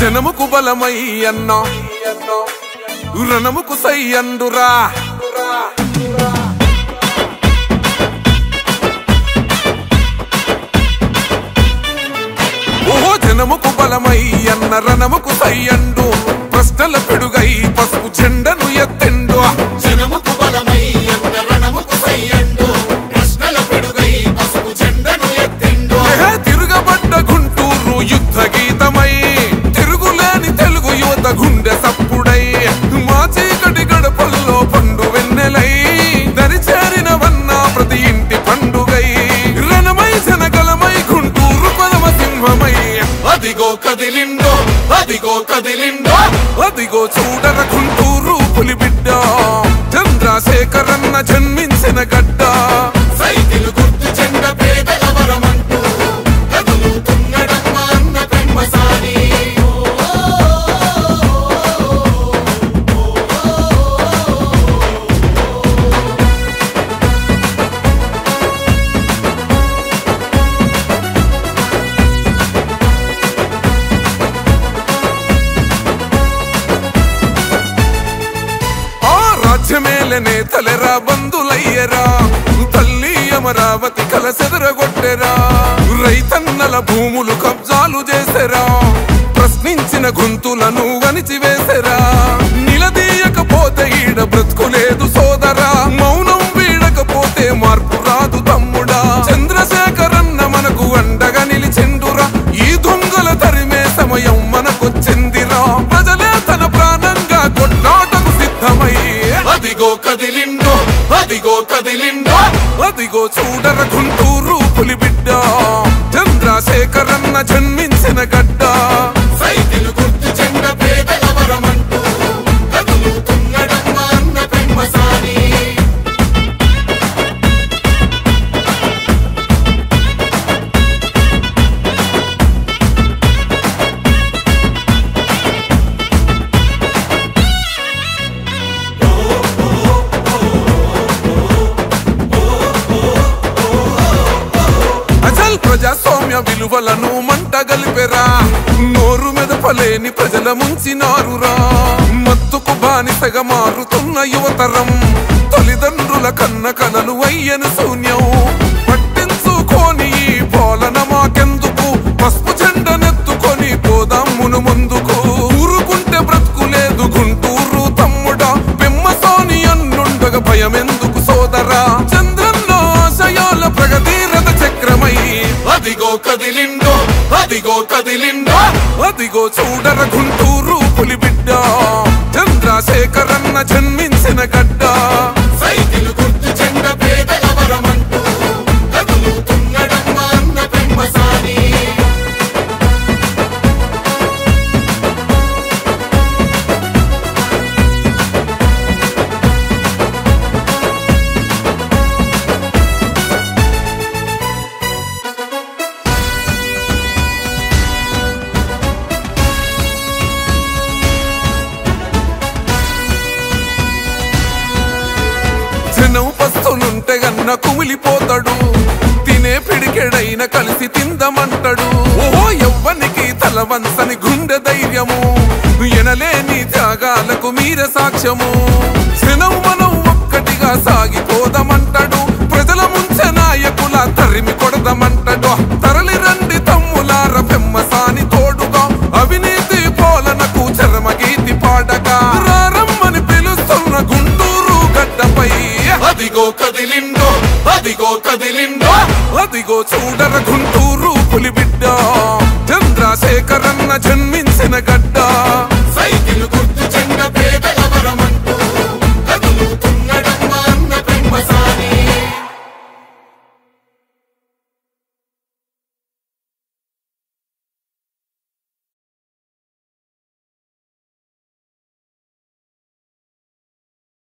జనముకు బలమై అన్నా. రణముకు సై అందురా ఓహో జనముకు బలమై అన్న రణముకు సై అండు ప్రశ్నల పెడుగై పసుపు చెండను ఎత్తెండు. జనముకు కదిలిండో అదిగో కదిలిండో అదిగో చూడర గుంటూరు పులిబిడ్డ. చంద్రశేఖరన్న జన్మి రాజ్యమేల నేతలెరా బంధులయ్యరా. తల్లి అమరావతి కలసెదరగొట్టెరా రైతన్నల భూములు కబ్జాలు చేసెరా. ప్రశ్నించిన గొంతులను వణిచివేసెరా కదిలిండో అదిగో కదిలిండో అదిగో చూడర గుంటూరు పులిబిడ్డ. చంద్రశేఖరన్న జన్మించ ప్రజాస్వామ్య విలువలను మంట గలిపెరా. నోరు మెదపలేని ప్రజల ముంచినారురా. మత్తుకు బానిసగా మారుతున్న యువతరం. తల్లిదండ్రుల కన్న కలలు అయ్యను శూన్యం. అదిగో కదిలిండో అదిగో కదిలిండో అదిగో చూడర గుంటూరు పులిబిడ్డ. చంద్రశేఖరన్న జన్మి దినం పస్తులుంటే గన్న కుమిలిపోతాడు. తినే పిడికెడైన కలిసి తిందమంటాడు. ఓహో ఎవ్వనికి తల వంతని గుండె ధైర్యము ఎనలేని త్యాగాలకు మీర సాక్ష్యము. శనం మనం అదిగో కదిలిండో అదిగో కదిలిండో అదిగో చూడర గుంటూరు పులిబిడ్డ చంద్రశేఖరన్న జన్మించిన